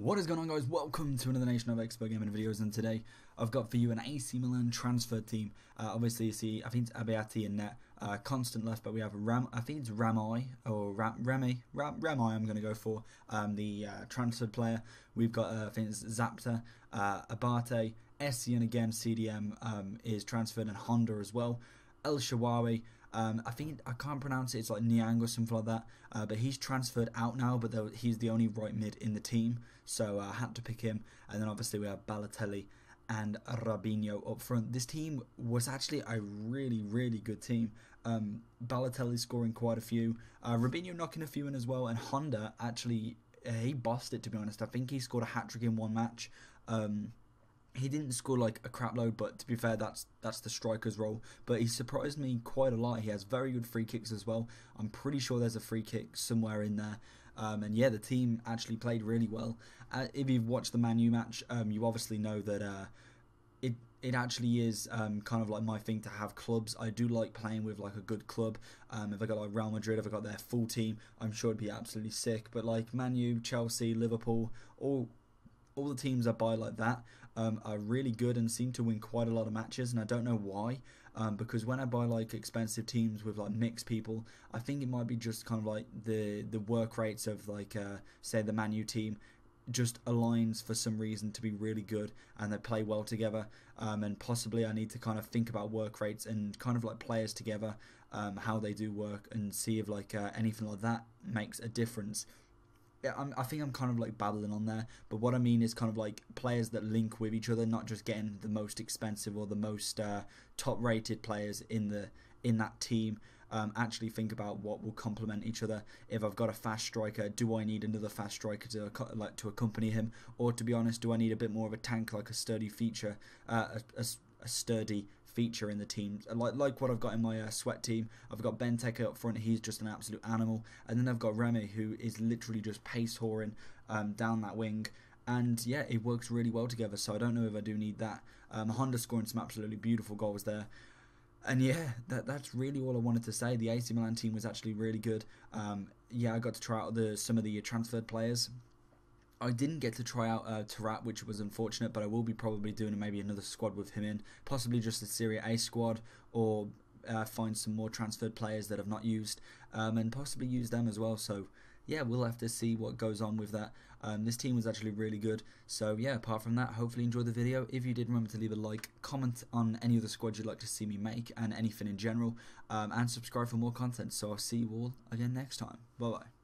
What is going on guys, welcome to another Nation of Expert Gaming videos and today I've got for you an AC Milan transfer team. Uh, obviously you see, I think it's Abbiati and net, uh, constant left but we have Ram, I think it's Ramai or Ram, Remy, Ram, Ramai I'm going to go for, um, the uh, transferred player. We've got uh, I think it's Zapata, uh, Abate, Essien again, CDM um, is transferred and Honda as well. El Shaarawy, um, I think I can't pronounce it. It's like Niang or something like that. Uh, but he's transferred out now. But he's the only right mid in the team, so uh, I had to pick him. And then obviously we have Balotelli and Robinho up front. This team was actually a really, really good team. Um, Balotelli scoring quite a few, uh, Robinho knocking a few in as well, and Honda actually uh, he bossed it to be honest. I think he scored a hat trick in one match. Um, he didn't score like a crap load, but to be fair, that's that's the striker's role. But he surprised me quite a lot. He has very good free kicks as well. I'm pretty sure there's a free kick somewhere in there. Um, and yeah, the team actually played really well. Uh, if you've watched the Man U match, um, you obviously know that uh, it it actually is um, kind of like my thing to have clubs. I do like playing with like a good club. Um, if I got like Real Madrid, if I got their full team, I'm sure it'd be absolutely sick. But like Man U, Chelsea, Liverpool, all all the teams I buy like that um, are really good and seem to win quite a lot of matches, and I don't know why. Um, because when I buy like expensive teams with like mixed people, I think it might be just kind of like the the work rates of like uh, say the Man U team just aligns for some reason to be really good and they play well together um, and possibly I need to kind of think about work rates and kind of like players together um, how they do work and see if like uh, anything like that makes a difference I'm, i think I'm kind of like babbling on there, but what I mean is kind of like players that link with each other, not just getting the most expensive or the most uh, top-rated players in the in that team. Um, actually think about what will complement each other. If I've got a fast striker, do I need another fast striker to like to accompany him, or to be honest, do I need a bit more of a tank like a sturdy feature, uh, a, a, a sturdy feature in the team. Like like what I've got in my uh, sweat team. I've got Benteke up front. He's just an absolute animal. And then I've got Remy, who is literally just pace whoring um, down that wing. And yeah, it works really well together. So I don't know if I do need that. Um, Honda scoring some absolutely beautiful goals there. And yeah, that that's really all I wanted to say. The AC Milan team was actually really good. Um, yeah, I got to try out the some of the transferred players. I didn't get to try out uh, Taarabt, which was unfortunate, but I will be probably doing maybe another squad with him in, possibly just a Serie A squad, or uh, find some more transferred players that I've not used, um, and possibly use them as well. So yeah, we'll have to see what goes on with that. Um, this team was actually really good. So yeah, apart from that, hopefully enjoy the video. If you did, remember to leave a like, comment on any other squads you'd like to see me make, and anything in general, um, and subscribe for more content. So I'll see you all again next time. Bye bye.